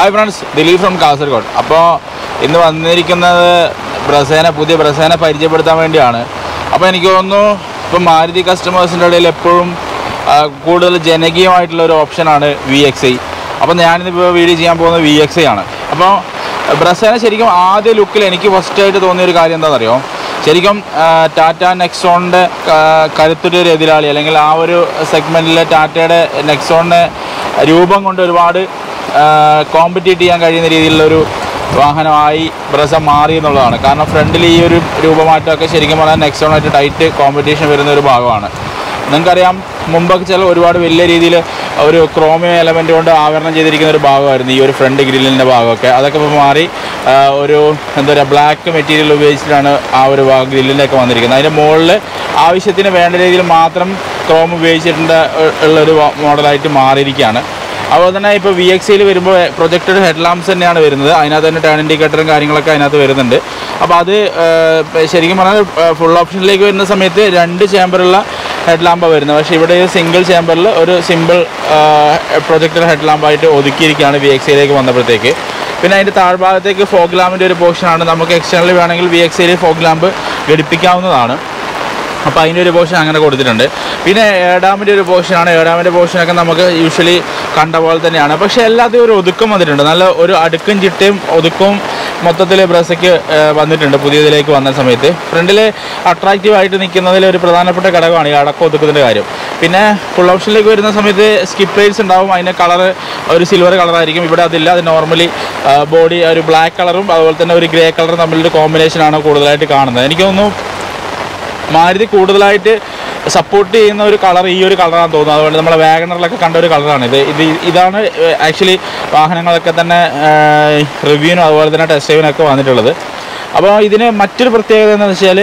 Hi friends Dileep from Kasaragod. അപ്പോൾ ഇന്ന് വന്നിരിക്കുന്നത് ബ്രസേന പുതിയ ബ്രസേന പരിചയപ്പെടുത്താൻ വേണ്ടിയാണ്. അപ്പോൾ എനിക്ക് തോന്നുന്നു ഇപ്പോൾ മാരുതി കസ്റ്റമേഴ്സിന്റെ ഇടയിൽ എപ്പോഴും കൂടുതൽ ജനകീയമായിട്ടുള്ള ഒരു ഓപ്ഷനാണ് വി എക്സ് ഐ അപ്പോൾ ഞാനിന്നിപ്പോൾ വീഡിയോ ചെയ്യാൻ പോകുന്നത് വി എക്സ് ഐ ആണ്. അപ്പോൾ ബ്രസേന ശരിക്കും ആദ്യ ലുക്കിൽ എനിക്ക് ഫസ്റ്റായിട്ട് തോന്നിയ ഒരു കാര്യം എന്താണെന്നറിയോ? ശരിക്കും ടാറ്റ നെക്സോണിന്റെ കരുത്തുറ്റ ഒരു എതിരാളി അല്ലെങ്കിൽ ആ ഒരു സെഗ്മെന്റിലെ ടാറ്റയുടെ നെക്സോണിനെ രൂപം കൊണ്ട് ഒരുപാട് കോമ്പറ്റീറ്റ് ചെയ്യാൻ കഴിയുന്ന രീതിയിലുള്ളൊരു വാഹനമായി ബ്രസ മാറി എന്നുള്ളതാണ്. കാരണം ഫ്രണ്ടിൽ ഈ ഒരു രൂപമാറ്റമൊക്കെ ശരിക്കും പറഞ്ഞാൽ നെക്സോണായിട്ട് ടൈറ്റ് കോമ്പറ്റീഷൻ വരുന്ന ഒരു ഭാഗമാണ്. നിങ്ങൾക്കറിയാം മുമ്പൊക്കെ ചില ഒരുപാട് വലിയ രീതിയിൽ ഒരു ക്രോമിയം എലമെന്റ് കൊണ്ട് ആവരണം ചെയ്തിരിക്കുന്ന ഒരു ഭാഗമായിരുന്നു ഈ ഒരു ഫ്രണ്ട് ഗ്രില്ലിന്റെ ഭാഗമൊക്കെ. അതൊക്കെ ഇപ്പോൾ മാറി ഒരു എന്താ പറയുക ബ്ലാക്ക് മെറ്റീരിയൽ ഉപയോഗിച്ചിട്ടാണ് ആ ഒരു ഗ്രില്ലിന്റെ ഒക്കെ വന്നിരിക്കുന്നത്. അതിന്റെ മുകളിൽ ആവശ്യത്തിന് വേണ്ട രീതിയിൽ മാത്രം ക്രോം ഉപയോഗിച്ചിട്ടുണ്ട് ഉള്ളൊരു മോഡലായിട്ട് മാറിയിരിക്കുകയാണ്. അതുപോലെ തന്നെ ഇപ്പോൾ വി എക്സിയിൽ വരുമ്പോൾ പ്രൊജക്റ്റഡ് ഹെഡ് ലാംപ്സ് തന്നെയാണ് വരുന്നത്. അതിനകത്ത് തന്നെ ടേൺ ഇൻഡിക്കേറ്ററും കാര്യങ്ങളൊക്കെ അതിനകത്ത് വരുന്നുണ്ട്. അപ്പോൾ അത് ശരിക്കും പറഞ്ഞാൽ ഫുൾ ഓപ്ഷനിലേക്ക് വരുന്ന സമയത്ത് രണ്ട് ചേമ്പറുള്ള ഹെഡ് ലാമ്പാണ് വരുന്നത്. പക്ഷേ ഇവിടെ സിംഗിൾ ചേമ്പറിൽ ഒരു സിമ്പിൾ പ്രൊജക്റ്റഡ് ഹെഡ് ലാമ്പായിട്ട് ഒതുക്കിയിരിക്കുകയാണ് വി എക്സ് സിയിലേക്ക് വന്നപ്പോഴത്തേക്ക്. പിന്നെ അതിന്റെ താഴ്ഭാഗത്തേക്ക് ഫോഗ് ലാമ്പിന്റെ ഒരു പോർഷനാണ് നമുക്ക് എക്സ്റ്റേണലി വേണമെങ്കിൽ വി എക്സ് സിയിൽ ഫോഗ് ലാമ്പ് ഘടിപ്പിക്കാവുന്നതാണ്. അപ്പോൾ അതിന്റെ ഒരു പോർഷൻ അങ്ങനെ കൊടുത്തിട്ടുണ്ട്. പിന്നെ ഏഴാമിന്റെ ഒരു പോർഷനാണ് ഏഴാമിന്റെ പോർഷനൊക്കെ നമുക്ക് യൂഷ്വലി കണ്ട പോലെ തന്നെയാണ്. പക്ഷേ എല്ലാത്തിനും ഒരു ഒതുക്കം വന്നിട്ടുണ്ട്. നല്ല ഒരു അടുക്കും ചിട്ടയും ഒതുക്കവും മൊത്തത്തിൽ ബ്രസയ്ക്ക് വന്നിട്ടുണ്ട് പുതിയതിലേക്ക് വന്ന സമയത്ത്. ഫ്രണ്ടിൽ അട്രാക്റ്റീവ് ആയിട്ട് നിൽക്കുന്നതിൽ ഒരു പ്രധാനപ്പെട്ട ഘടകമാണ് ഈ അടക്കം ഒതുക്കത്തിന്റെ കാര്യം. പിന്നെ ഫുൾ ഓപ്ഷനിലേക്ക് വരുന്ന സമയത്ത് സ്കിപ്പ് റെയിൽസ് ഉണ്ടാവും. അതിന്റെ കളർ ഒരു സിൽവർ കളറായിരിക്കും ഇവിടെ അതില്ല. അത് നോർമലി ബോഡി ഒരു ബ്ലാക്ക് കളറും അതുപോലെ തന്നെ ഒരു ഗ്രേ കളറും തമ്മിലൊരു കോമ്പിനേഷനാണ് കൂടുതലായിട്ട് കാണുന്നത്. എനിക്ക് തോന്നുന്നു മാരുതി കൂടുതലായിട്ട് സപ്പോർട്ട് ചെയ്യുന്ന ഒരു കളർ ഈ ഒരു കളറാണെന്ന് തോന്നുന്നു. അതുപോലെ നമ്മളെ വാഗണറിലൊക്കെ കണ്ട ഒരു കളറാണ് ഇത് ഇത് ഇതാണ് ആക്ച്വലി വാഹനങ്ങളൊക്കെ തന്നെ റിവ്യൂവിനും അതുപോലെ തന്നെ ടെസ്റ്റ് ഡ്രൈവിനൊക്കെ വന്നിട്ടുള്ളത്. അപ്പോൾ ഇതിന് മറ്റൊരു പ്രത്യേകത എന്താണെന്ന് വെച്ചാൽ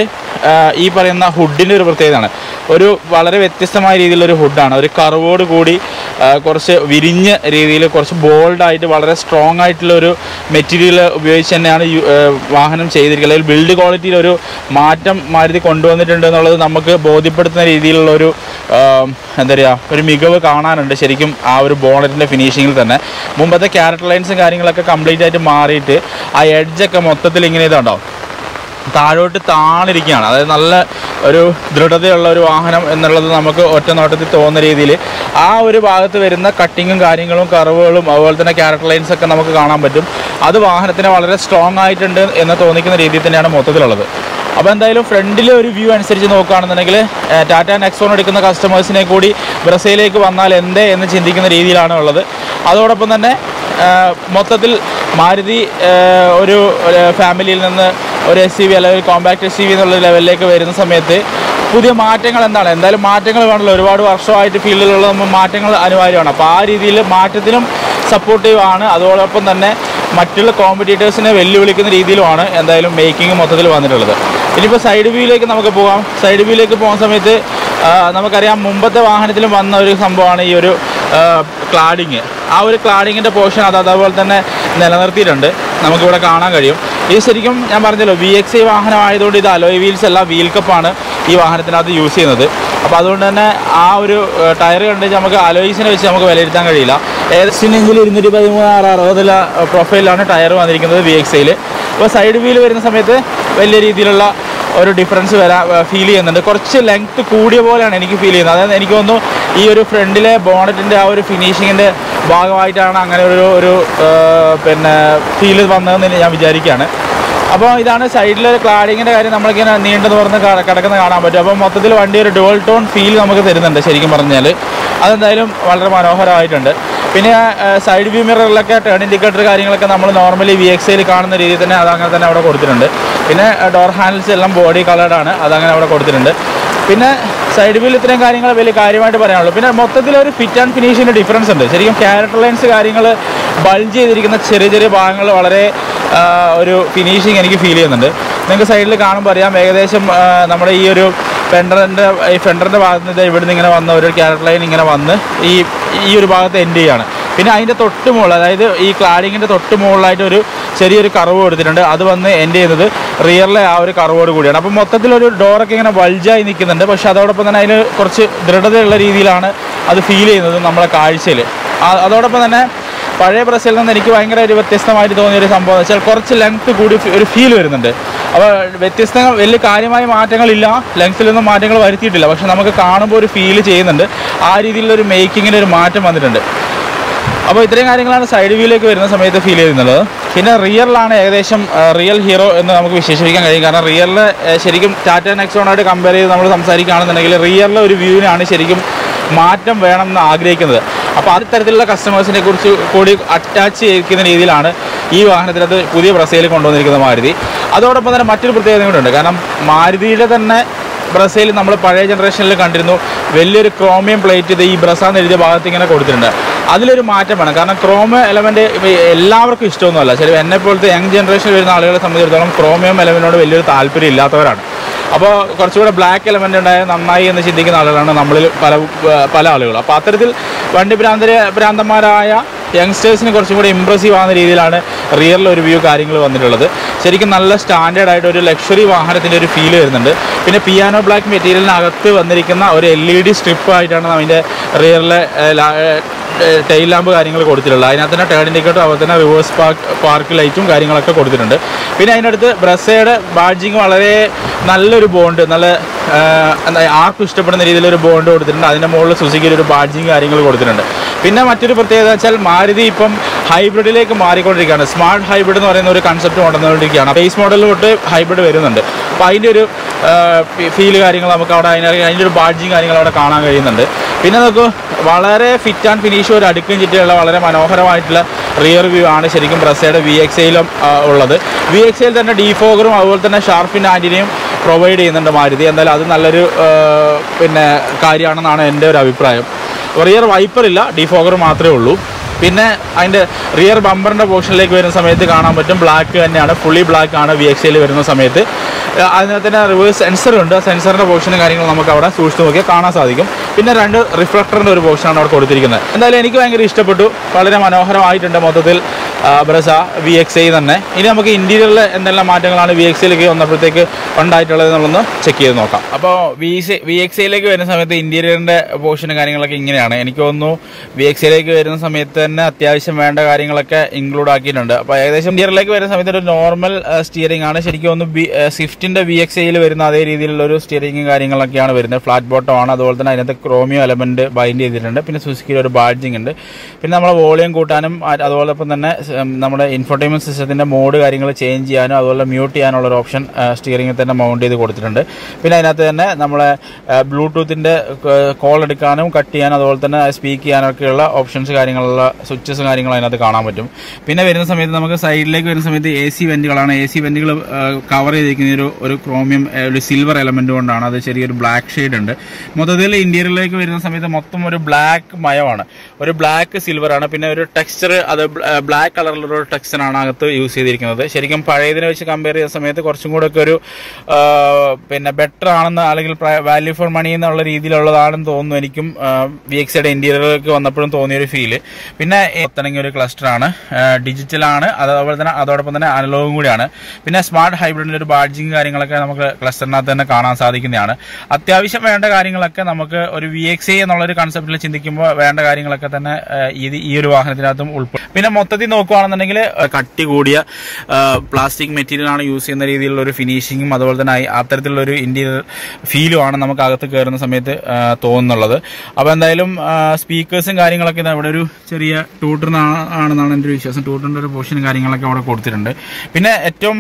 ഈ പറയുന്ന ഹുഡിന്റെ ഒരു പ്രത്യേകതയാണ്. ഒരു വളരെ വ്യത്യസ്തമായ രീതിയിലൊരു ഹുഡാണ്. ഒരു കർവോട് കൂടി കുറച്ച് വിരിഞ്ഞ രീതിയിൽ കുറച്ച് ബോൾഡായിട്ട് വളരെ സ്ട്രോങ് ആയിട്ടുള്ള ഒരു മെറ്റീരിയൽ ഉപയോഗിച്ച് തന്നെയാണ് വാഹനം ചെയ്തിരിക്കുന്നത്. അല്ലെങ്കിൽ ബിൽഡ് ക്വാളിറ്റിയിൽ ഒരു മാറ്റം മാരുതി കൊണ്ടുവന്നിട്ടുണ്ട് എന്നുള്ളത് നമുക്ക് ബോധ്യപ്പെടുത്തുന്ന രീതിയിലുള്ള ഒരു എന്താ പറയുക ഒരു മികവ് കാണാനുണ്ട് ശരിക്കും ആ ഒരു ബോണറ്റിന്റെ ഫിനിഷിങ്ങിൽ തന്നെ. മുമ്പത്തെ ക്യാരക്ടർ ലൈൻസും കാര്യങ്ങളൊക്കെ കംപ്ലീറ്റ് ആയിട്ട് മാറിയിട്ട് ആ എഡ്ജൊക്കെ മൊത്തത്തിൽ ഇങ്ങനെ ഇതുണ്ടാവും താഴോട്ട് താണിരിക്കുകയാണ്. അതായത് നല്ല ഒരു ദൃഢതയുള്ള ഒരു വാഹനം എന്നുള്ളത് നമുക്ക് ഒറ്റ നോട്ടത്തിൽ തോന്നുന്ന രീതിയിൽ ആ ഒരു ഭാഗത്ത് വരുന്ന കട്ടിങ്ങും കാര്യങ്ങളും കർവുകളും അതുപോലെ തന്നെ ക്യാരക്ടർ ലൈൻസ് ഒക്കെ നമുക്ക് കാണാൻ പറ്റും. അത് വാഹനത്തിന് വളരെ സ്ട്രോങ് ആയിട്ടുണ്ട് എന്ന് തോന്നിക്കുന്ന രീതിയിൽ തന്നെയാണ് മൊത്തത്തിലുള്ളത്. അപ്പോൾ എന്തായാലും ഫ്രണ്ടിലെ ഒരു വ്യൂ അനുസരിച്ച് നോക്കുകയാണെന്നുണ്ടെങ്കിൽ ടാറ്റ നെക്സോൺ എടുക്കുന്ന കസ്റ്റമേഴ്സിനെ കൂടി ബ്രസയിലേക്ക് വന്നാൽ എന്തേ എന്ന് ചിന്തിക്കുന്ന രീതിയിലാണ് ഉള്ളത്. അതോടൊപ്പം തന്നെ മൊത്തത്തിൽ മാരുതി ഒരു ഫാമിലിയിൽ നിന്ന് ഒരു എസ് സി വി അല്ലെങ്കിൽ കോമ്പാക്ട് എസ് സി വി എന്നുള്ള ലെവലിലേക്ക് വരുന്ന സമയത്ത് പുതിയ മാറ്റങ്ങൾ എന്താണ്? എന്തായാലും മാറ്റങ്ങൾ വേണമല്ലോ. ഒരുപാട് വർഷമായിട്ട് ഫീൽഡിലുള്ള നമ്മൾ മാറ്റങ്ങൾ അനിവാര്യമാണ്. അപ്പോൾ ആ രീതിയിൽ മാറ്റത്തിനും സപ്പോർട്ടീവ് ആണ്. അതോടൊപ്പം തന്നെ മറ്റുള്ള കോമ്പറ്റീറ്റേഴ്സിനെ വെല്ലുവിളിക്കുന്ന രീതിയിലുമാണ് എന്തായാലും മേക്കിംഗ് മൊത്തത്തിൽ വന്നിട്ടുള്ളത്. ഇനിയിപ്പോൾ സൈഡ് വ്യൂയിലേക്ക് നമുക്ക് പോകാം. സൈഡ് വ്യൂയിലേക്ക് പോകുന്ന സമയത്ത് നമുക്കറിയാം മുമ്പത്തെ വാഹനത്തിലും വന്ന ഒരു സംഭവമാണ് ഈ ഒരു ക്ലാഡിങ് ആ ഒരു ക്ലാഡിങ്ങിന്റെ പോർഷൻ അത് അതേപോലെ തന്നെ നിലനിർത്തിയിട്ടുണ്ട്. നമുക്കിവിടെ കാണാൻ കഴിയും. ഇത് ശരിക്കും ഞാൻ പറഞ്ഞല്ലോ വി എക്സ് ഐ വാഹനമായതുകൊണ്ട് ഇത് അലോയ് വീൽസ് അല്ല വീൽ കപ്പാണ് ഈ വാഹനത്തിനകത്ത് യൂസ് ചെയ്യുന്നത്. അപ്പോൾ അതുകൊണ്ട് തന്നെ ആ ഒരു ടയർ കണ്ടിട്ട് നമുക്ക് അലോയ്സിനെ വെച്ച് നമുക്ക് വിലയിരുത്താൻ കഴിയില്ല. ഏകദേശം ഇഞ്ചിൽ ഇരുന്നൂറ്റി പതിമൂന്ന് ആറ് അറുപതില പ്രൊഫൈലാണ് ടയർ വന്നിരിക്കുന്നത് വി എക്സ് ഐയിൽ അപ്പോൾ സൈഡ് വീൽ വരുന്ന സമയത്ത് വലിയ രീതിയിലുള്ള ഒരു ഡിഫറൻസ് വരാ ഫീൽ ചെയ്യുന്നുണ്ട്. കുറച്ച് ലെങ്ത് കൂടിയ പോലെയാണ് എനിക്ക് ഫീൽ ചെയ്യുന്നത്. അതായത് എനിക്ക് തോന്നുന്നു ഈ ഒരു ഫ്രണ്ടിലെ ബോണറ്റിന്റെ ആ ഒരു ഫിനിഷിങ്ങിന്റെ ഭാഗമായിട്ടാണ് അങ്ങനെ ഒരു ഒരു പിന്നെ ഫീൽ വന്നതെന്ന് ഞാൻ വിചാരിക്കുകയാണ്. അപ്പോൾ ഇതാണ് സൈഡിലെ ക്ലാഡിങ്ങിന്റെ കാര്യം നമ്മളിങ്ങനെ നീണ്ടു തുറന്ന് കിടക്കുന്ന കാണാൻ പറ്റും. അപ്പോൾ മൊത്തത്തിൽ വണ്ടി ഒരു ഡുവൽ ടോൺ ഫീൽ നമുക്ക് തരുന്നുണ്ട് ശരിക്കും പറഞ്ഞാൽ അതെന്തായാലും വളരെ മനോഹരമായിട്ടുണ്ട്. പിന്നെ സൈഡ് വ്യൂ മിററിലൊക്കെ ടേൺ ഇൻഡിക്കേറ്റർ കാര്യങ്ങളൊക്കെ നമ്മൾ നോർമലി വി എക്സ് കാണുന്ന രീതിയിൽ തന്നെ അതങ്ങനെ തന്നെ അവിടെ കൊടുത്തിട്ടുണ്ട്. പിന്നെ ഡോർ ഹാൻഡിൽസ് എല്ലാം ബോഡി കളേർഡാണ് അതങ്ങനെ അവിടെ കൊടുത്തിട്ടുണ്ട്. പിന്നെ സൈഡ് വ്യൂ ഇത്രയും കാര്യങ്ങൾ വലിയ കാര്യമായിട്ട് പറയാനുള്ളൂ. പിന്നെ മൊത്തത്തിൽ ഒരു ഫിറ്റ് ആൻഡ് ഫിനിഷിന്റെ ഡിഫറൻസ് ഉണ്ട്. ശരിക്കും ക്യാരക്ടർ ലൈൻസ് കാര്യങ്ങൾ ബൾജ് ചെയ്തിരിക്കുന്ന ചെറിയ ചെറിയ ഭാഗങ്ങൾ വളരെ ഒരു ഫിനിഷിങ് എനിക്ക് ഫീൽ ചെയ്യുന്നുണ്ട്. നിങ്ങൾക്ക് സൈഡിൽ കാണുമ്പോൾ അറിയാം ഏകദേശം നമ്മുടെ ഈ ഒരു ഫെൻഡറിന്റെ ഈ ഫെൻഡറിന്റെ ഭാഗത്ത് നിന്ന് ഇവിടുന്ന് ഇങ്ങനെ വന്ന ഒരു ക്യാരറ്റ് ലൈൻ ഇങ്ങനെ വന്ന് ഈ ഈ ഒരു ഭാഗത്ത് എൻഡ് ചെയ്യാണ്. പിന്നെ അതിന്റെ തൊട്ട് മുകളിൽ അതായത് ഈ ക്ലാഡിങ്ങിന്റെ തൊട്ട് മുകളിലായിട്ട് ഒരു ചെറിയൊരു കറവ് കൊടുത്തിട്ടുണ്ട്. അത് വന്ന് എൻഡ് ചെയ്യുന്നത് റിയറിലെ ആ ഒരു കറവോട് കൂടിയാണ്. അപ്പോൾ മൊത്തത്തിലൊരു ഡോറൊക്കെ ഇങ്ങനെ വൾജായി നിൽക്കുന്നുണ്ട്. പക്ഷേ അതോടൊപ്പം തന്നെ അതിന് കുറച്ച് ദൃഢതയുള്ള രീതിയിലാണ് അത് ഫീൽ ചെയ്യുന്നത് നമ്മളെ കാഴ്ചയിൽ അതോടൊപ്പം തന്നെ പഴയ ബ്രസയിൽ നിന്ന് എനിക്ക് ഭയങ്കര ഒരു വ്യത്യസ്തമായിട്ട് തോന്നിയ ഒരു സംഭവം എന്ന് വെച്ചാൽ കുറച്ച് ലെങ്ത് കൂടി ഒരു ഫീൽ വരുന്നുണ്ട്. അപ്പോൾ വ്യത്യസ്തങ്ങൾ വലിയ കാര്യമായ മാറ്റങ്ങളില്ല. ലെങ്ത്തിലൊന്നും മാറ്റങ്ങൾ വരുത്തിയിട്ടില്ല. പക്ഷെ നമുക്ക് കാണുമ്പോൾ ഒരു ഫീൽ ചെയ്യുന്നുണ്ട്. ആ രീതിയിലുള്ള ഒരു മേക്കിങ്ങിന് ഒരു മാറ്റം വന്നിട്ടുണ്ട്. അപ്പോൾ ഇത്രയും കാര്യങ്ങളാണ് സൈഡ് വ്യൂയിലേക്ക് വരുന്ന സമയത്ത് ഫീൽ ചെയ്യുന്നുള്ളത് പിന്നെ റിയറിലാണ് ഏകദേശം റിയൽ ഹീറോ എന്ന് നമുക്ക് വിശേഷിപ്പിക്കാൻ കഴിയും. കാരണം റിയറിൽ ശരിക്കും ടാറ്റ നെക്സോണായിട്ട് കമ്പയർ ചെയ്ത് നമ്മൾ സംസാരിക്കുകയാണെന്നുണ്ടെങ്കിൽ റിയറിലെ ഒരു വ്യൂവിനാണ് ശരിക്കും മാറ്റം വേണമെന്ന് ആഗ്രഹിക്കുന്നത്. അപ്പോൾ അത്തരത്തിലുള്ള തരത്തിലുള്ള കസ്റ്റമേഴ്സിനെ കുറിച്ച് കൂടി അറ്റാച്ച് ചെയ്യിക്കുന്ന രീതിയിലാണ് ഈ വാഹനത്തിനകത്ത് പുതിയ ബ്രസയിൽ കൊണ്ടുവന്നിരിക്കുന്ന മാരുതി. അതോടൊപ്പം തന്നെ മറ്റൊരു പ്രത്യേകത കൂടെ കാരണം മാരുതിയുടെ തന്നെ ബ്രസയിൽ നമ്മൾ പഴയ ജനറേഷനിൽ കണ്ടിരുന്നു. വലിയൊരു ക്രോമിയം പ്ലേറ്റ് ഇത് ഈ ബ്രസ എന്ന് എഴുതിയ ഭാഗത്ത് ഇങ്ങനെ കൊടുത്തിട്ടുണ്ട്. അതിലൊരു മാറ്റം വേണം കാരണം ക്രോമ എലമെന്റ് എല്ലാവർക്കും ഇഷ്ടമൊന്നുമല്ല. ശരി എന്നെ പോലത്തെ യങ് ജനറേഷനിൽ വരുന്ന ആളുകളെ സംബന്ധിച്ചിടത്തോളം ക്രോമിയം എലമെന്റിനോട് വലിയൊരു താല്പര്യം ഇല്ലാത്തവരാണ്. അപ്പോൾ കുറച്ചുകൂടെ ബ്ലാക്ക് എലമെന്റ് ഉണ്ടായ നന്നായി എന്ന് ചിന്തിക്കുന്ന ആളുകളാണ് നമ്മളിൽ പല പല ആളുകളും. അപ്പോൾ അത്തരത്തിൽ വണ്ടി ഭ്രാന്തര ഭ്രാന്തന്മാരായ യങ്സ്റ്റേഴ്സിന് കുറച്ചും കൂടി ഇമ്പ്രസീവ് ആവുന്ന രീതിയിലാണ് റിയറിൽ ഒരു വ്യൂ കാര്യങ്ങൾ വന്നിട്ടുള്ളത്. ശരിക്കും നല്ല സ്റ്റാൻഡേർഡ് ആയിട്ട് ഒരു ലക്ഷറി വാഹനത്തിന്റെ ഒരു ഫീൽ വരുന്നുണ്ട്. പിന്നെ പിയാനോ ബ്ലാക്ക് മെറ്റീരിയലിനകത്ത് വന്നിരിക്കുന്ന ഒരു എൽ ഇ ഡി സ്ട്രിപ്പ് ആയിട്ടാണ് അതിന്റെ റിയറിലെ ടെയിൽ ലാമ്പ് കാര്യങ്ങൾ കൊടുത്തിട്ടുള്ളത്. അതിനകത്ത് തന്നെ ടേൺ ഇൻഡിക്കേറ്റർ അതുപോലെ തന്നെ റിവേഴ്സ് പാർക്ക് പാർക്ക് ലൈറ്റും കാര്യങ്ങളൊക്കെ കൊടുത്തിട്ടുണ്ട്. പിന്നെ അതിനടുത്ത് ബ്രസയുടെ ബാഡ്ജിങ് വളരെ നല്ലൊരു ബോണ്ട് നല്ല എന്താ ആർക്കും ഇഷ്ടപ്പെടുന്ന രീതിയിലൊരു ബോണ്ട് കൊടുത്തിട്ടുണ്ട്. അതിന്റെ മുകളിൽ സുസുക്കിയിൽ ഒരു ബാഡ്ജിങ് കാര്യങ്ങൾ കൊടുത്തിട്ടുണ്ട്. പിന്നെ മറ്റൊരു പ്രത്യേകത വെച്ചാൽ മാരുതി ഇപ്പം ഹൈബ്രിഡിലേക്ക് മാറിക്കൊണ്ടിരിക്കുകയാണ്. സ്മാർട്ട് ഹൈബ്രിഡ് എന്ന് പറയുന്ന ഒരു കൺസെപ്റ്റ് കൊണ്ടുവന്നുകൊണ്ടിരിക്കുകയാണ്. ബേസ് മോഡൽ തൊട്ട് ഹൈബ്രിഡ് വരുന്നുണ്ട്. അപ്പോൾ അതിന്റെ ഒരു ഫീൽ കാര്യങ്ങൾ നമുക്ക് അവിടെ അതിന് അതിന്റെ ഒരു ബാഡ്ജിങ് കാര്യങ്ങൾ അവിടെ കാണാൻ കഴിയുന്നുണ്ട്. പിന്നെ നമുക്ക് വളരെ ഫിറ്റ് ആൻഡ് ഫിനിഷ് ഒരു അടുക്കും ചുറ്റിയുള്ള വളരെ മനോഹരമായിട്ടുള്ള റിയർ വ്യൂ ആണ് ശരിക്കും ബ്രസ്സയുടെ വി എക്സ് ഐയിലും ഉള്ളത്. വി എക്സ് ഐയിൽ തന്നെ ഡീഫോഗറും അതുപോലെ തന്നെ ഷാർപ്പിൻ ആന്റിനെയും പ്രൊവൈഡ് ചെയ്യുന്നുണ്ട് മാരുതി. എന്തായാലും അത് നല്ലൊരു പിന്നെ കാര്യമാണെന്നാണ് എന്റെ ഒരു അഭിപ്രായം. റിയർ വൈപ്പർ ഇല്ല ഡീഫോഗർ മാത്രമേ ഉള്ളൂ. പിന്നെ അതിന്റെ റിയർ ബമ്പറിന്റെ പോർഷനിലേക്ക് വരുന്ന സമയത്ത് കാണാൻ പറ്റും. ബ്ലാക്ക് തന്നെയാണ്. ഫുള്ളി ബ്ലാക്ക് ആണ് വി എക്സ് എയിൽ വരുന്ന സമയത്ത്. അതിനകത്ത് തന്നെ റിവേഴ്സ് സെൻസർ ഉണ്ട്. ആ സെൻസറിന്റെ പോർഷനും കാര്യങ്ങളും നമുക്ക് അവിടെ സൂക്ഷിച്ച് നോക്കിയാൽ കാണാൻ സാധിക്കും. പിന്നെ രണ്ട് റിഫ്ലക്ടറിന്റെ ഒരു പോർഷനാണ് അവിടെ കൊടുത്തിരിക്കുന്നത്. എന്തായാലും എനിക്ക് ഭയങ്കര ഇഷ്ടപ്പെട്ടു. വളരെ മനോഹരമായിട്ടുണ്ട് മൊത്തത്തിൽ. ബ്രസ വി എക്സ് ഐ തന്നെ. ഇനി നമുക്ക് ഇന്റീരിയറിൽ എന്തെല്ലാം മാറ്റങ്ങളാണ് വി എക്സ് ഐയിലേക്ക് വന്നപ്പോഴത്തേക്ക് ഉണ്ടായിട്ടുള്ളത് എന്നുള്ളതൊന്ന് ചെക്ക് ചെയ്ത് നോക്കാം. അപ്പോൾ വി വി എക്സ് ഐയിലേക്ക് വരുന്ന സമയത്ത് ഇന്റീരിയറിന്റെ പോർഷനും കാര്യങ്ങളൊക്കെ ഇങ്ങനെയാണ്. എനിക്ക് തോന്നുന്നു വി എക്സ് ഐയിലേക്ക് വരുന്ന സമയത്ത് തന്നെ അത്യാവശ്യം വേണ്ട കാര്യങ്ങളൊക്കെ ഇൻക്ലൂഡ് ആക്കിയിട്ടുണ്ട്. അപ്പോൾ ഏകദേശം ഇന്റീരിയറിലേക്ക് വരുന്ന സമയത്ത് ഒരു നോർമൽ സ്റ്റിയറിംഗ് ആണ്. ശരിക്കും ഒന്ന് ബി സ്വിഫ്റ്റിന്റെ വി എക്സ് ഐയിൽ വരുന്ന അതേ രീതിയിലുള്ള ഒരു സ്റ്റിയറിംഗും കാര്യങ്ങളൊക്കെയാണ് വരുന്നത്. ഫ്ലാറ്റ് ബോട്ടം ആണ്. അതുപോലെ തന്നെ അതിനകത്ത് ക്രോമിയോ എലമെന്റ് ബൈൻഡ് ചെയ്തിട്ടുണ്ട്. പിന്നെ സുസുക്കിയിൽ ഒരു ബാഡ്ജിങ് ഉണ്ട്. പിന്നെ നമ്മൾ വോളിയം കൂട്ടാനും അതോടൊപ്പം തന്നെ നമ്മുടെ ഇൻഫോർടൈൻമെന്റ് സിസ്റ്റത്തിന്റെ മോഡ് കാര്യങ്ങൾ ചേഞ്ച് ചെയ്യാനോ അതുപോലെ മ്യൂട്ട് ചെയ്യാനുള്ള ഒരു ഓപ്ഷൻ സ്റ്റിയറിംഗിൽ തന്നെ മൗണ്ട് ചെയ്ത് കൊടുത്തിട്ടുണ്ട്. പിന്നെ അതിനകത്ത് തന്നെ നമ്മളെ ബ്ലൂടൂത്തിന്റെ കോൾ എടുക്കാനും കട്ട് ചെയ്യാനും അതുപോലെ തന്നെ സ്പീക്ക് ചെയ്യാനൊക്കെയുള്ള ഓപ്ഷൻസ് കാര്യങ്ങളുള്ള സ്വിച്ചസ് കാര്യങ്ങൾ അതിനകത്ത് കാണാൻ പറ്റും. പിന്നെ വരുന്ന സമയത്ത് നമുക്ക് സൈഡിലേക്ക് വരുന്ന സമയത്ത് എ സി വെന്റുകളാണ് എ സി വെന്റുകൾ കവർ ചെയ്തിരിക്കുന്ന ഒരു ഒരു ക്രോമിയം ഒരു സിൽവർ എലമെന്റ് കൊണ്ടാണ്. അത് ചെറിയൊരു ബ്ലാക്ക് ഷെയ്ഡ് ഉണ്ട്. മൊത്തത്തിൽ ഇന്റീരിയറിലേക്ക് വരുന്ന സമയത്ത് മൊത്തം ഒരു ബ്ലാക്ക് മയമാണ്. ഒരു ബ്ലാക്ക് സിൽവർ ആണ്. പിന്നെ ഒരു ടെക്സ്ചർ അത് ബ്ലാക്ക് ടെക്സ്ചർ ആണ് അകത്ത് യൂസ് ചെയ്തിരിക്കുന്നത്. ശരിക്കും പഴയതിനെ വെച്ച് കമ്പയർ ചെയ്ത സമയത്ത് കുറച്ചും കൂടെ ഒക്കെ ഒരു പിന്നെ ബെറ്റർ ആണെന്ന് അല്ലെങ്കിൽ വാല്യൂ ഫോർ മണി എന്നുള്ള രീതിയിലുള്ളതാണെന്ന് തോന്നുന്നു എനിക്കും. വി എക്സിയുടെ ഇന്റീരിയറിലേക്ക് വന്നപ്പോഴും തോന്നിയൊരു ഫീൽ പിന്നെ ഒത്തണെങ്കിൽ ഒരു ക്ലസ്റ്റർ ആണ്. ഡിജിറ്റൽ ആണ്. അതുപോലെ തന്നെ അതോടൊപ്പം തന്നെ അനലോഗും കൂടിയാണ്. പിന്നെ സ്മാർട്ട് ഹൈബ്രിഡിന്റെ ഒരു ബാഡ്ജിങ് കാര്യങ്ങളൊക്കെ നമുക്ക് ക്ലസ്റ്ററിനകത്ത് തന്നെ കാണാൻ സാധിക്കുന്നതാണ്. അത്യാവശ്യം വേണ്ട കാര്യങ്ങളൊക്കെ നമുക്ക് ഒരു വി എക്സ് ഐ എന്നുള്ള ഒരു കൺസെപ്റ്റിൽ ചിന്തിക്കുമ്പോൾ വേണ്ട കാര്യങ്ങളൊക്കെ തന്നെ ഈ ഒരു വാഹനത്തിനകത്തും ഉൾപ്പെടും. പിന്നെ മൊത്തത്തിൽ നോക്കുകയാണെന്നുണ്ടെങ്കിൽ കട്ടി കൂടിയ പ്ലാസ്റ്റിക് മെറ്റീരിയൽ ആണ് യൂസ് ചെയ്യുന്ന രീതിയിലുള്ള ഒരു ഫിനിഷിങ്ങും അതുപോലെ തന്നെ അത്തരത്തിലുള്ള ഒരു ഇന്റീരിയർ ഫീലും ആണ് നമുക്ക് അകത്ത് കയറുന്ന സമയത്ത് തോന്നുന്നുള്ളത്. അപ്പോൾ എന്തായാലും സ്പീക്കേഴ്സും കാര്യങ്ങളൊക്കെ ഇവിടെ ഒരു ചെറിയ ട്യൂട്ടറിനാണെന്നാണ് എന്റെ ഒരു വിശ്വാസം. ട്യൂട്ടറിന്റെ ഒരു പോർഷൻ കാര്യങ്ങളൊക്കെ അവിടെ കൊടുത്തിട്ടുണ്ട്. പിന്നെ ഏറ്റവും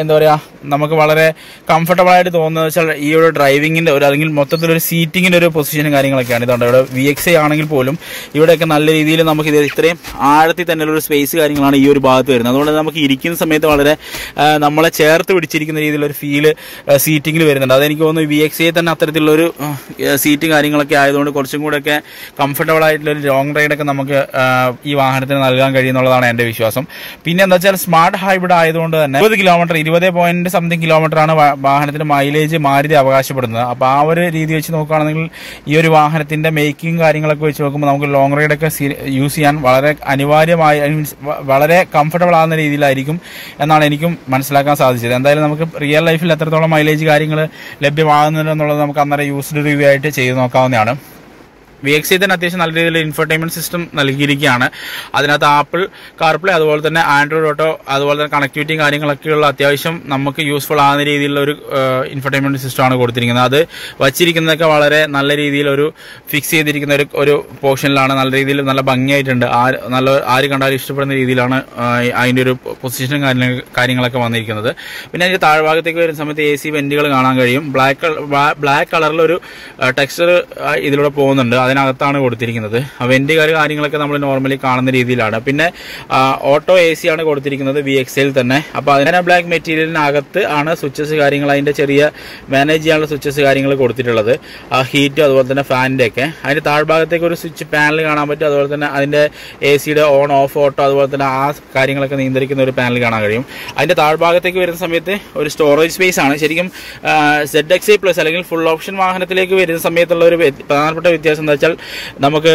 എന്താ പറയുക നമുക്ക് വളരെ കംഫർട്ടബിൾ ആയിട്ട് തോന്നുന്നത് വെച്ചാൽ ഈ ഒരു ഡ്രൈവിങ്ങിന്റെ ഒരു അല്ലെങ്കിൽ മൊത്തത്തിലൊരു സീറ്റിങ്ങിന്റെ ഒരു പൊസിഷനും കാര്യങ്ങളൊക്കെയാണ്. ഇതുണ്ട് ഇവിടെ വി എക്സ് ആണെങ്കിൽ പോലും ഇവിടെയൊക്കെ നല്ല രീതിയിൽ നമുക്ക് ഇത് ഇത്രയും ആഴത്തിൽ തന്നെ ഒരു സ്പേസ് കാര്യങ്ങളാണ് ഈ ഒരു ഭാഗത്ത് വരുന്നത്. അതുകൊണ്ട് നമുക്ക് ഇരിക്കുന്ന സമയത്ത് വളരെ നമ്മളെ ചേർത്ത് പിടിച്ചിരിക്കുന്ന രീതിയിലൊരു ഫീൽ സീറ്റിങ്ങിൽ വരുന്നുണ്ട്. അതെനിക്ക് തോന്നുന്നു വി എക്സ് എ തന്നെ അത്തരത്തിലുള്ളൊരു സീറ്റ് കാര്യങ്ങളൊക്കെ ആയതുകൊണ്ട് കുറച്ചും കൂടെയൊക്കെ കംഫർട്ടബിൾ ആയിട്ടുള്ള ഒരു ലോങ് റൈഡൊക്കെ നമുക്ക് ഈ വാഹനത്തിന് നൽകാൻ കഴിയുന്നുള്ളതാണ് എന്റെ വിശ്വാസം. പിന്നെ എന്താ വെച്ചാൽ സ്മാർട്ട് ഹൈബ്രിഡ് ആയതുകൊണ്ട് തന്നെ ഇരുപത് കിലോമീറ്റർ ഇരുപത് പോയിന്റ് സംതിങ് കിലോമീറ്റർ ആണ് വാഹനത്തിന് മൈലേജ് മാരുതി അവകാശപ്പെടുന്നത്. അപ്പോൾ ആ ഒരു രീതി വെച്ച് നോക്കുകയാണെങ്കിൽ ഈ ഒരു വാഹനത്തിന്റെ മേക്കിംഗ് കാര്യങ്ങളൊക്കെ വെച്ച് നോക്കുമ്പോൾ നമുക്ക് ലോങ് റൈഡൊക്കെ യൂസ് ചെയ്യാൻ വളരെ അനിവാര്യമായ മീൻസ് വളരെ കംഫർട്ടബിൾ ആകുന്ന രീതിയിലായിരിക്കും എന്നാണ് എനിക്കും മനസ്സിലാക്കാൻ സാധിച്ചത്. എന്തായാലും നമുക്ക് റിയൽ ലൈഫിൽ എത്രത്തോളം മൈലേജ് കാര്യങ്ങൾ ലഭ്യമാകുന്നുണ്ടെന്നുള്ളത് നമുക്ക് അന്നേരം യൂസ്ഡ് റിവ്യൂ ആയിട്ട് ചെയ്ത് നോക്കാവുന്നതാണ്. വി എക്സി തന്നെ അത്യാവശ്യം നല്ല രീതിയിൽ ഇൻഫർടൈൻമെന്റ് സിസ്റ്റം നൽകിയിരിക്കുകയാണ്. അതിനകത്ത് ആപ്പിൾ കാർപ്ലേ അതുപോലെ തന്നെ ആൻഡ്രോയിഡ് ഓട്ടോ അതുപോലെ തന്നെ കണക്ടിവിറ്റിയും കാര്യങ്ങളൊക്കെയുള്ള അത്യാവശ്യം നമുക്ക് യൂസ്ഫുൾ ആകുന്ന രീതിയിലുള്ള ഒരു ഇൻഫർടൈൻമെന്റ് സിസ്റ്റമാണ് കൊടുത്തിരിക്കുന്നത്. അത് വച്ചിരിക്കുന്നതൊക്കെ വളരെ നല്ല രീതിയിൽ ഒരു ഫിക്സ് ചെയ്തിരിക്കുന്ന ഒരു ഒരു പോർഷനിലാണ് നല്ല രീതിയിൽ നല്ല ഭംഗിയായിട്ടുണ്ട്. ആര് നല്ല ആര് കണ്ടാലും ഇഷ്ടപ്പെടുന്ന രീതിയിലാണ് അതിന്റെ ഒരു പൊസിഷനും കാര്യങ്ങളൊക്കെ വന്നിരിക്കുന്നത്. പിന്നെ അതിന്റെ താഴ്ഭാഗത്തേക്ക് വരുന്ന സമയത്ത് എ സി വെന്റുകൾ കാണാൻ കഴിയും. ബ്ലാക്ക് ബ്ലാക്ക് കളറിലൊരു ടെക്സ്ചർ ഇതിലൂടെ പോകുന്നുണ്ട്. അതിനകത്താണ് കൊടുത്തിരിക്കുന്നത്. വെന്റുകാർ കാര്യങ്ങളൊക്കെ നമ്മൾ നോർമലി കാണുന്ന രീതിയിലാണ്. പിന്നെ ഓട്ടോ എ ആണ് കൊടുത്തിരിക്കുന്നത് വി തന്നെ. അപ്പോൾ അതിനെ ബ്ലാക്ക് മെറ്റീരിയലിനകത്ത് ആണ് സ്വിച്ചസ് കാര്യങ്ങൾ അതിന്റെ ചെറിയ മാനേജ് ചെയ്യാനുള്ള സ്വിച്ചസ് കാര്യങ്ങൾ കൊടുത്തിട്ടുള്ളത്. ആ ഹീറ്റും അതുപോലെ തന്നെ ഫാനിന്റെ ഒക്കെ. അതിന്റെ താഴ്ഭാഗത്തേക്ക് ഒരു സ്വിച്ച് പാനൽ കാണാൻ പറ്റും. അതുപോലെ തന്നെ അതിന്റെ എ സിയുടെ ഓൺ ഓഫ് ഓട്ടോ അതുപോലെ തന്നെ ആ കാര്യങ്ങളൊക്കെ നിയന്ത്രിക്കുന്ന ഒരു പാനൽ കാണാൻ കഴിയും. അതിന്റെ താഴ്ഭാഗത്തേക്ക് വരുന്ന സമയത്ത് ഒരു സ്റ്റോറേജ് സ്പേസ് ആണ്. ശരിക്കും സെഡ് എക്സ് പ്ലസ് അല്ലെങ്കിൽ ഫുൾ ഓപ്ഷൻ വാഹനത്തിലേക്ക് വരുന്ന സമയത്തുള്ള ഒരു പ്രധാനപ്പെട്ട വ്യത്യാസം എന്താ വെച്ചാൽ നമുക്ക്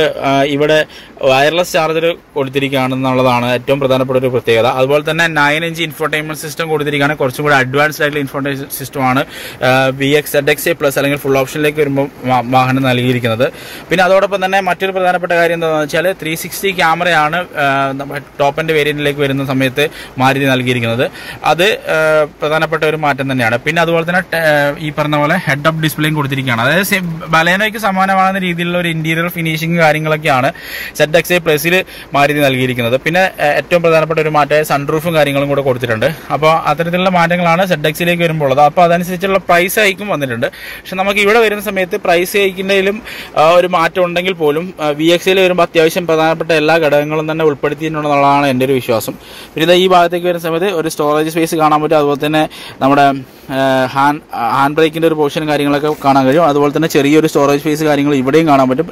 ഇവിടെ വയർലെസ് ചാർജർ കൊടുത്തിരിക്കുകയാണെന്നുള്ളതാണ് ഏറ്റവും പ്രധാനപ്പെട്ട ഒരു പ്രത്യേകത. അതുപോലെ തന്നെ നയൻ ഇഞ്ച് ഇൻഫോർടൈൻമെന്റ് സിസ്റ്റം കൊടുത്തിരിക്കുകയാണ്. കുറച്ചും കൂടി അഡ്വാൻസ്ഡ് ആയിട്ടുള്ള സിസ്റ്റമാണ് B X Z X A plus അല്ലെങ്കിൽ ഫുൾ ഓപ്ഷനിലേക്ക് വരുമ്പോൾ വാഹനം നൽകിയിരിക്കുന്നത്. പിന്നെ അതോടൊപ്പം തന്നെ മറ്റൊരു പ്രധാനപ്പെട്ട കാര്യം എന്താണെന്ന് വെച്ചാൽ ത്രീ സിക്സ്റ്റി ക്യാമറയാണ് ടോപ്പ് ആൻഡ് വേരിയന്റിലേക്ക് വരുന്ന സമയത്ത് മാരുതി നൽകിയിരിക്കുന്നത്. അത് പ്രധാനപ്പെട്ട ഒരു മാറ്റം തന്നെയാണ്. പിന്നെ അതുപോലെ തന്നെ ഈ പറഞ്ഞ പോലെ ഹെഡ് അപ്പ് ഡിസ്പ്ലേയും കൊടുത്തിരിക്കുകയാണ്. അതായത് ബലേനോയ്ക്ക് സമാനമാകുന്ന രീതിയിലുള്ള ഒരു ഇന്റീരിയർ ഫിനിഷിംഗ് കാര്യങ്ങളൊക്കെയാണ് സെറ്റ് എക്സ് പ്ലസിൽ മാരുതി നൽകിയിരിക്കുന്നത്. പിന്നെ ഏറ്റവും പ്രധാനപ്പെട്ട ഒരു മാറ്റമായ സൺറൂഫും കാര്യങ്ങളും കൂടെ കൊടുത്തിട്ടുണ്ട്. അപ്പോൾ അത്തരത്തിലുള്ള മാറ്റങ്ങളാണ് സെറ്റ് എക്സിലേക്ക് വരുമ്പോൾ ഉള്ളത് അപ്പോൾ അതനുസരിച്ചുള്ള പ്രൈസ് ഹൈക്കും വന്നിട്ടുണ്ട്. പക്ഷെ നമുക്ക് ഇവിടെ വരുന്ന സമയത്ത് പ്രൈസ് ഹൈക്കിന്റെയിലും ഒരു മാറ്റം ഉണ്ടെങ്കിൽ പോലും വി എക്സിൽ വരുമ്പോൾ അത്യാവശ്യം പ്രധാനപ്പെട്ട എല്ലാ ഘടകങ്ങളും തന്നെ ഉൾപ്പെടുത്തിയിട്ടുണ്ടെന്നുള്ളതാണ് എന്റെ ഒരു വിശ്വാസം. പിന്നെ ഈ ഭാഗത്തേക്ക് വരുന്ന സമയത്ത് ഒരു സ്റ്റോറേജ് സ്പേസ് കാണാൻ പറ്റും. അതുപോലെ തന്നെ നമ്മുടെ ഹാൻഡ് ഹാൻഡ് ബ്രേക്കിന്റെ ഒരു പോർഷൻ കാര്യങ്ങളൊക്കെ കാണാൻ കഴിയും. അതുപോലെ തന്നെ ചെറിയൊരു സ്റ്റോറേജ് സ്പേസ് കാര്യങ്ങൾ ഇവിടെയും കാണാൻ പറ്റും.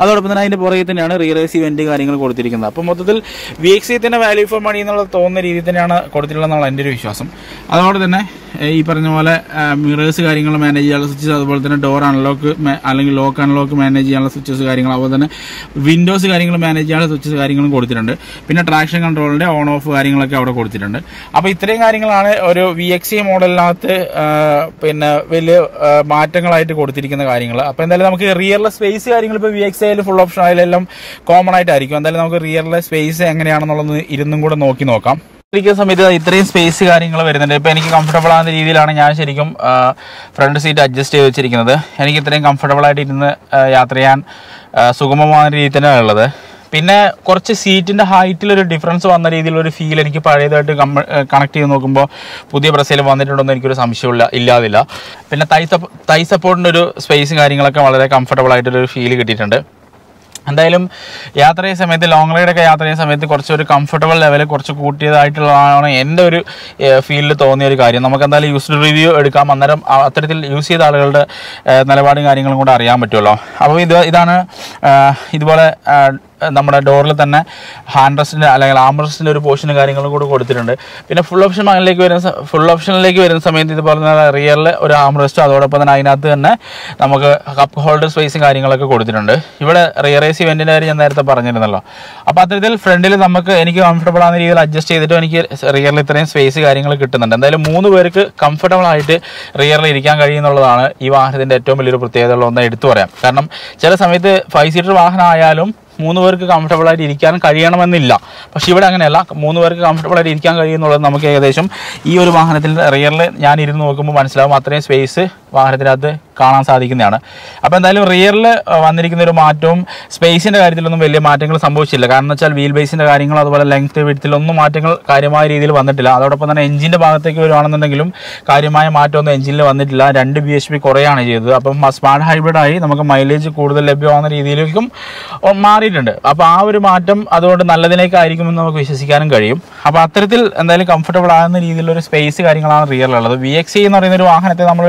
അതോടൊപ്പം തന്നെ അതിന്റെ പുറകെ തന്നെയാണ് റിയലൈസ് ഇവന്റ് കാര്യങ്ങൾ കൊടുത്തിരിക്കുന്നത്. അപ്പോൾ മൊത്തത്തിൽ വി എക്സ് തന്നെ വാല്യൂ ഫോർ മണി എന്നുള്ള തോന്നുന്ന രീതിയിൽ തന്നെയാണ് കൊടുത്തിട്ടുള്ളതെന്നുള്ള എന്റെ ഒരു വിശ്വാസം. അതോടെ തന്നെ ഈ പറഞ്ഞ പോലെ മിറേഴ്സ് കാര്യങ്ങൾ മാനേജ് ചെയ്യാനുള്ള സ്വിച്ചസ് അതുപോലെ തന്നെ ഡോർ അൺലോക്ക് അല്ലെങ്കിൽ ലോക്ക് അൺലോക്ക് മാനേജ് ചെയ്യാനുള്ള സ്വിച്ചസ് കാര്യങ്ങൾ അതുപോലെ തന്നെ വിൻഡോസ് കാര്യങ്ങൾ മാനേജ് ചെയ്യാനുള്ള സ്വിച്ചസ് കാര്യങ്ങളും കൊടുത്തിട്ടുണ്ട്. പിന്നെ ട്രാക്ഷൻ കൺട്രോളിന്റെ ഓൺ ഓഫ് കാര്യങ്ങളൊക്കെ അവിടെ കൊടുത്തിട്ടുണ്ട്. അപ്പോൾ ഇത്രയും കാര്യങ്ങളാണ് ഒരു വി എക്സ് സി മോഡലിനകത്ത് പിന്നെ വലിയ മാറ്റങ്ങളായിട്ട് കൊടുത്തിരിക്കുന്ന കാര്യങ്ങൾ. അപ്പോൾ എന്തായാലും നമുക്ക് റിയറിലെ സ്പേസ് കാര്യങ്ങൾ ഇപ്പോൾ വി എക്സ് ആയാലും ഫുൾ ഓപ്ഷൻ ആയാലും കോമൺ ആയിട്ടായിരിക്കും. എന്തായാലും നമുക്ക് റിയറിലെ സ്പേസ് എങ്ങനെയാണെന്നുള്ളത് ഇരുന്നും കൂടെ നോക്കി നോക്കാം. ഇരിക്കുന്ന സമയത്ത് ഇത്രയും സ്പേസ് കാര്യങ്ങൾ വരുന്നുണ്ട്. ഇപ്പൊ എനിക്ക് കംഫർട്ടബിൾ ആകുന്ന രീതിയിലാണ് ഞാൻ ശരിക്കും ഫ്രണ്ട് സീറ്റ് അഡ്ജസ്റ്റ് ചെയ്ത് വെച്ചിരിക്കുന്നത്. എനിക്ക് ഇത്രയും കംഫർട്ടബിൾ ആയിട്ട് ഇരുന്ന് യാത്ര ചെയ്യാൻ സുഗമമായ രീതിയിൽ തന്നെയാണ് ഉള്ളത്. പിന്നെ കുറച്ച് സീറ്റിന്റെ ഹൈറ്റിൽ ഒരു ഡിഫറൻസ് വന്ന രീതിയിലൊരു ഫീൽ എനിക്ക് പഴയതായിട്ട് കണക്ട് ചെയ്ത് നോക്കുമ്പോൾ പുതിയ ബ്രസയിൽ വന്നിട്ടുണ്ടെന്ന് എനിക്കൊരു സംശയമില്ല ഇല്ലാതില്ല. പിന്നെ തൈ തൈ സപ്പോർട്ടിന്റെ ഒരു സ്പേസും കാര്യങ്ങളൊക്കെ വളരെ കംഫർട്ടബിൾ ആയിട്ടൊരു ഫീൽ കിട്ടിയിട്ടുണ്ട്. എന്തായാലും യാത്ര ചെയ്യുന്ന സമയത്ത് ലോങ് റൈഡൊക്കെ യാത്ര ചെയ്യുന്ന സമയത്ത് കുറച്ച് ഒരു കംഫർട്ടബിൾ ലെവൽ കുറച്ച് കൂട്ടിയതായിട്ടുള്ളതാണ് എന്റെ ഒരു ഫീലിൽ തോന്നിയ ഒരു കാര്യം. നമുക്ക് എന്തായാലും യൂസ്ഡ് റിവ്യൂ എടുക്കാം. അന്നേരം അത്തരത്തിൽ യൂസ് ചെയ്ത ആളുകളുടെ നിലപാടും കാര്യങ്ങളും കൂടെ അറിയാൻ പറ്റുമല്ലോ. അപ്പോൾ ഇത് ഇതാണ് ഇതുപോലെ നമ്മുടെ ഡോറിൽ തന്നെ ഹാൻഡ് റെസ്റ്റിന്റെ അല്ലെങ്കിൽ ആം റെസ്റ്റിന്റെ ഒരു പോർഷനും കാര്യങ്ങളും കൂടെ കൊടുത്തിട്ടുണ്ട്. പിന്നെ ഫുൾ ഓപ്ഷൻ വാങ്ങലിലേക്ക് വരുന്ന ഫുൾ ഓപ്ഷനിലേക്ക് വരുന്ന സമയത്ത് ഇതുപോലെ തന്നെ റിയറിൽ ഒരു ആം റെസ്റ്റും അതോടൊപ്പം തന്നെ അതിനകത്ത് തന്നെ നമുക്ക് കപ്പ് ഹോൾഡർ സ്പേസും കാര്യങ്ങളൊക്കെ കൊടുത്തിട്ടുണ്ട്. ഇവിടെ റിയർ എ സി കാര്യം ഞാൻ നേരത്തെ പറഞ്ഞിരുന്നല്ലോ. അപ്പോൾ അത്തരത്തിൽ ഫ്രണ്ടിൽ നമുക്ക് എനിക്ക് കംഫർട്ടബിൾ ആകുന്ന രീതിയിൽ അഡ്ജസ്റ്റ് ചെയ്തിട്ടും എനിക്ക് റിയറിൽ ഇത്രയും സ്പേസ് കാര്യങ്ങൾ കിട്ടുന്നുണ്ട്. എന്തായാലും മൂന്ന് പേർക്ക് കംഫർട്ടബിൾ ആയിട്ട് റിയറിൽ ഇരിക്കാൻ കഴിയുന്നുള്ളതാണ് ഈ വാഹനത്തിന്റെ ഏറ്റവും വലിയൊരു പ്രത്യേകത ഉള്ള ഒന്ന് എടുത്തു പറയാം. കാരണം ചില സമയത്ത് ഫൈവ് സീറ്റർ വാഹനം ആയാലും മൂന്ന് പേർക്ക് കംഫർട്ടബിൾ ആയിട്ട് ഇരിക്കാൻ കഴിയണമെന്നില്ല. പക്ഷെ ഇവിടെ അങ്ങനെയല്ല. മൂന്ന് പേർക്ക് കംഫർട്ടബിൾ ആയിട്ട് ഇരിക്കാൻ കഴിയുന്നുള്ളത് നമുക്ക് ഏകദേശം ഈ ഒരു വാഹനത്തിന്റെ റിയറിൽ ഞാൻ ഇരുന്ന് നോക്കുമ്പോൾ മനസ്സിലാവും അത്രയും സ്പേസ് വാഹനത്തിനകത്ത് കാണാൻ സാധിക്കുന്നതാണ്. അപ്പോൾ എന്തായാലും റിയറിൽ വന്നിരിക്കുന്ന ഒരു മാറ്റവും സ്പേസിന്റെ കാര്യത്തിലൊന്നും വലിയ മാറ്റങ്ങൾ സംഭവിച്ചില്ല. കാരണം വെച്ചാൽ വീൽ ബേസിന്റെ കാര്യങ്ങൾ അതുപോലെ ലെങ്ത് വിടത്തിലൊന്നും മാറ്റങ്ങൾ കാര്യമായ രീതിയിൽ വന്നിട്ടില്ല. അതോടൊപ്പം തന്നെ എഞ്ചിന്റെ ഭാഗത്തേക്ക് വരുവാണെന്നുണ്ടെങ്കിലും കാര്യമായ മാറ്റമൊന്നും എഞ്ചിനിൽ വന്നിട്ടില്ല. രണ്ട് ബി എച്ച് പി കുറയാണ് ചെയ്തത്. അപ്പം സ്മാർട്ട് ഹൈബ്രിഡായി നമുക്ക് മൈലേജ് കൂടുതൽ ലഭ്യമാകുന്ന രീതിയിലേക്കും മാറിയിട്ടുണ്ട്. അപ്പോൾ ആ ഒരു മാറ്റം അതുകൊണ്ട് നല്ലതിനേക്കായിരിക്കുമെന്ന് നമുക്ക് വിശ്വസിക്കാനും കഴിയും. അപ്പോൾ അത്തരത്തിൽ എന്തായാലും കംഫർട്ടബിൾ ആകുന്ന രീതിയിലുള്ള ഒരു സ്പേസ് കാര്യങ്ങളാണ് റിയറിലുള്ളത് വി എക്സ് എന്ന് പറയുന്ന ഒരു വാഹനത്തെ നമ്മൾ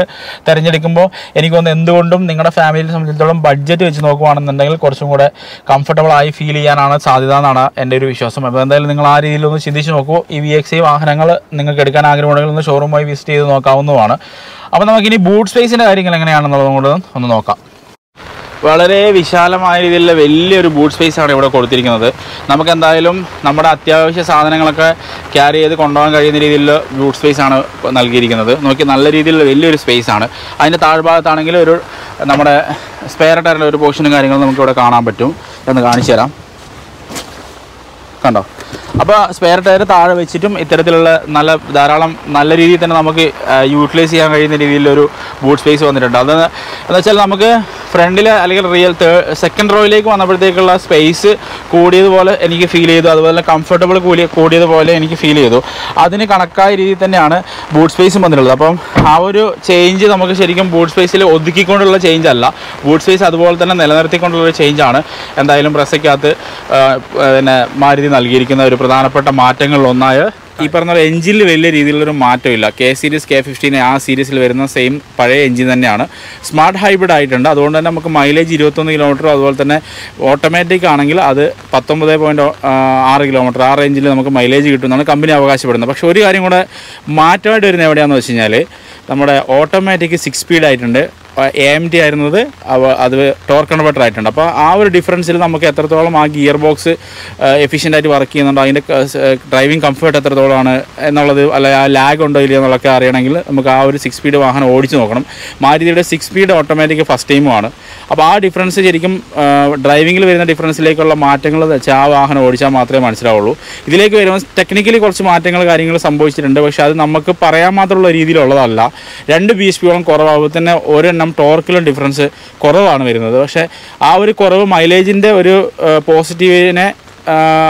തിരഞ്ഞെടുക്കുമ്പോൾ എനിക്ക് തോന്നുന്നു എന്തുകൊണ്ടും നിങ്ങളുടെ ഫാമിലിയെ സംബന്ധിച്ചിടത്തോളം ബഡ്ജറ്റ് വെച്ച് നോക്കുകയാണെന്നുണ്ടെങ്കിൽ കുറച്ചും കൂടെ കംഫർട്ടബിൾ ആയി ഫീൽ ചെയ്യാനാണ് സാധ്യത എന്നാണ് എന്റെ ഒരു വിശ്വാസം. അപ്പോൾ എന്തായാലും നിങ്ങൾ ആ രീതിയിലൊന്ന് ചിന്തിച്ച് നോക്കൂ. ഈ വി എക്സ് ഐ വാഹനങ്ങൾ നിങ്ങൾക്ക് എടുക്കാൻ ആഗ്രഹമുണ്ടെങ്കിൽ ഒന്ന് ഷോറൂമായി വിസിറ്റ് ചെയ്ത് നോക്കാവുന്നതാണ്. അപ്പോൾ നമുക്കിനി ബൂട്ട് സ്പേസിന്റെ കാര്യങ്ങൾ എങ്ങനെയാണെന്നുള്ളതും കൂടെ ഒന്ന് നോക്കാം. വളരെ വിശാലമായ രീതിയിലുള്ള വലിയൊരു ബൂട്ട് സ്പേസ് ആണ് ഇവിടെ കൊടുത്തിരിക്കുന്നത്. നമുക്ക് എന്തായാലും നമ്മുടെ അത്യാവശ്യ സാധനങ്ങളൊക്കെ ക്യാരി ചെയ്ത് കൊണ്ടുപോകാൻ കഴിയുന്ന രീതിയിലുള്ള ബൂട്ട് സ്പേസ് ആണ് നൽകിയിരിക്കുന്നത്. നോക്കി നല്ല രീതിയിലുള്ള വലിയൊരു സ്പേസ് ആണ്. അതിന്റെ താഴ്ഭാഗത്താണെങ്കിൽ ഒരു നമ്മുടെ സ്പെയർ ടയറിന്റെ ഒരു പോർഷനും കാര്യങ്ങളും നമുക്ക് ഇവിടെ കാണാൻ പറ്റും. എന്ന് കാണിച്ചു തരാം. കണ്ടോ? അപ്പോൾ സ്പെയർ ടയർ താഴെ വെച്ചിട്ടും ഇത്തരത്തിലുള്ള നല്ല ധാരാളം നല്ല രീതിയിൽ തന്നെ നമുക്ക് യൂട്ടിലൈസ് ചെയ്യാൻ കഴിയുന്ന രീതിയിലൊരു ബൂട്ട് സ്പേസ് വന്നിട്ടുണ്ട്. അത് എന്ന് വെച്ചാൽ നമുക്ക് ഫ്രണ്ടിൽ അല്ലെങ്കിൽ റിയൽ സെക്കൻഡ് റോയിലേക്ക് വന്നപ്പോഴത്തേക്കുള്ള സ്പേസ് കൂടിയതുപോലെ എനിക്ക് ഫീൽ ചെയ്തു. അതുപോലെ കംഫർട്ടബിൾ കൂടി കൂടിയതുപോലെ എനിക്ക് ഫീൽ ചെയ്തു. അതിന് കണക്കായ രീതിയിൽ തന്നെയാണ് ബൂട്ട് സ്പേസും വന്നിട്ടുള്ളത്. അപ്പം ആ ഒരു ചേഞ്ച് നമുക്ക് ശരിക്കും ബൂട്ട് സ്പേസിൽ ഒതുക്കിക്കൊണ്ടുള്ള ചേഞ്ച് അല്ല. ബൂട്ട് സ്പേസ് അതുപോലെ തന്നെ നിലനിർത്തിക്കൊണ്ടുള്ള ഒരു ചേഞ്ചാണ് എന്തായാലും പ്രസയ്ക്കകത്ത് പിന്നെ മാരുതി നൽകിയിരിക്കുന്ന ഒരു പ്രധാനപ്പെട്ട മാറ്റങ്ങളിൽ ഒന്നായ ഈ പറഞ്ഞ എഞ്ചിനിൽ വലിയ രീതിയിലുള്ളൊരു മാറ്റമില്ല. കെ സീരീസ് കെ ഫിഫ്റ്റീൻ ആ സീരീസിൽ വരുന്ന സെയിം പഴയ എഞ്ചിൻ തന്നെയാണ്. സ്മാർട്ട് ഹൈബ്രിഡ് ആയിട്ടുണ്ട്. അതുകൊണ്ട് തന്നെ നമുക്ക് മൈലേജ് ഇരുപത്തൊന്ന് കിലോമീറ്റർ അതുപോലെ തന്നെ ഓട്ടോമാറ്റിക് ആണെങ്കിൽ അത് പത്തൊമ്പത് പോയിന്റ് ആറ് കിലോമീറ്റർ ആ റേഞ്ചിൽ നമുക്ക് മൈലേജ് കിട്ടുമെന്നാണ് കമ്പനി അവകാശപ്പെടുന്നത്. പക്ഷേ ഒരു കാര്യം കൂടെ മാറ്റമായിട്ട് വരുന്നത് എവിടെയാണെന്ന് വെച്ച് കഴിഞ്ഞാൽ നമ്മുടെ ഓട്ടോമാറ്റിക് സിക്സ് സ്പീഡ് ആയിട്ടുണ്ട്. എ എം ടി ആയിരുന്നത് അത് ടോർക്ക് കൺവെർട്ടർ ആയിട്ടുണ്ട്. അപ്പോൾ ആ ഒരു ഡിഫറൻസിൽ നമുക്ക് എത്രത്തോളം ആ ഗിയർ ബോക്സ് എഫിഷ്യന്റ് ആയിട്ട് വർക്ക് ചെയ്യുന്നുണ്ടോ അതിന്റെ ഡ്രൈവിംഗ് കംഫർട്ട് എത്രത്തോളമാണ് എന്നുള്ളത് അല്ല ആ ലാഗ് ഉണ്ടോ ഇല്ലയോ എന്നുള്ളതൊക്കെ അറിയണമെങ്കിൽ നമുക്ക് ആ ഒരു സിക്സ് സ്പീഡ് വാഹനം ഓടിച്ച് നോക്കണം. മാരുതിയുടെ സിക്സ് സ്പീഡ് ഓട്ടോമാറ്റിക് ഫസ്റ്റ് ടൈമുമാണ് അപ്പോൾ ആ ഡിഫറൻസ് ശരിക്കും ഡ്രൈവിങ്ങിൽ വരുന്ന ഡിഫറൻസിലേക്കുള്ള മാറ്റങ്ങൾ വെച്ചാൽ ആ വാഹനം ഓടിച്ചാൽ മാത്രമേ മനസ്സിലാവുള്ളൂ. ഇതിലേക്ക് വരുമ്പോൾ ടെക്നിക്കലി കുറച്ച് മാറ്റങ്ങൾ കാര്യങ്ങൾ സംഭവിച്ചിട്ടുണ്ട്. പക്ഷേ അത് നമുക്ക് പറയാൻ മാത്രമുള്ള രീതിയിലുള്ളതല്ല. രണ്ട് ബി എസ് പിയോളം കുറവാകുമ്പോൾ തന്നെ ഒരെണ്ണം ടോർക്കിലും ഡിഫറൻസ് കുറവാണ് വരുന്നത്. പക്ഷേ ആ ഒരു കുറവ് മൈലേജിന്റെ ഒരു പോസിറ്റീവിനെ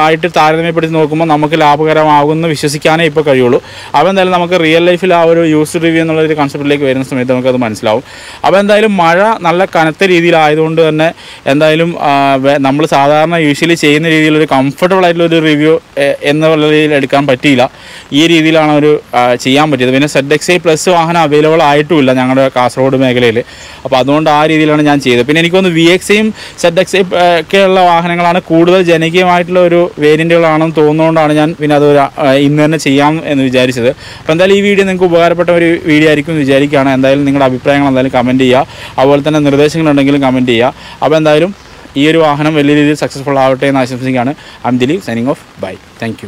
ആയിട്ട് താരതമ്യപ്പെടുത്തി നോക്കുമ്പോൾ നമുക്ക് ലാഭകരമാകുമെന്ന് വിശ്വസിക്കാനേ ഇപ്പോൾ കഴിയുള്ളൂ. അപ്പോൾ എന്തായാലും നമുക്ക് റിയൽ ലൈഫിൽ ആ ഒരു യൂസ് റിവ്യൂ എന്നുള്ള ഒരു കൺസെപ്റ്റിലേക്ക് വരുന്ന സമയത്ത് നമുക്കത് മനസ്സിലാവും. അപ്പോൾ എന്തായാലും മഴ നല്ല കനത്ത രീതിയിലായതുകൊണ്ട് തന്നെ എന്തായാലും നമ്മൾ സാധാരണ യൂഷ്വലി ചെയ്യുന്ന രീതിയിലൊരു കംഫർട്ടബിൾ ആയിട്ടുള്ള ഒരു റിവ്യൂ എന്നുള്ള രീതിയിൽ എടുക്കാൻ പറ്റിയില്ല. ഈ രീതിയിലാണ് ഒരു ചെയ്യാൻ പറ്റിയത്. പിന്നെ സെഡ് എക്സ് ഐ പ്ലസ് വാഹനം അവൈലബിൾ ആയിട്ടുമില്ല ഞങ്ങളുടെ കാസർഗോഡ് മേഖലയിൽ. അപ്പോൾ അതുകൊണ്ട് ആ രീതിയിലാണ് ഞാൻ ചെയ്തത്. പിന്നെ എനിക്കൊന്ന് വി എക്സയും സെഡ് എക്സ് ഐ ഒക്കെയുള്ള വാഹനങ്ങളാണ് കൂടുതൽ ജനകീയമായിട്ടുള്ള ഒരു വേരിയന്റുകളാണെന്ന് തോന്നുന്നതുകൊണ്ടാണ് ഞാൻ പിന്നെ അത് ഇന്ന് തന്നെ ചെയ്യാം എന്ന് വിചാരിച്ചത്. അപ്പോൾ എന്തായാലും ഈ വീഡിയോ നിങ്ങൾക്ക് ഉപകാരപ്പെട്ട ഒരു വീഡിയോ ആയിരിക്കും എന്ന് വിചാരിക്കുകയാണ്. എന്തായാലും നിങ്ങളുടെ അഭിപ്രായങ്ങൾ എന്തായാലും കമന്റ് ചെയ്യുക. അതുപോലെ തന്നെ നിർദ്ദേശങ്ങളുണ്ടെങ്കിലും കമന്റ് ചെയ്യുക. അപ്പോൾ എന്തായാലും ഈ ഒരു വാഹനം വലിയ രീതിയിൽ സക്സസ്ഫുൾ ആവട്ടെ എന്ന് ആശംസിക്കുകയാണ്. അം Dileep signing off bye thank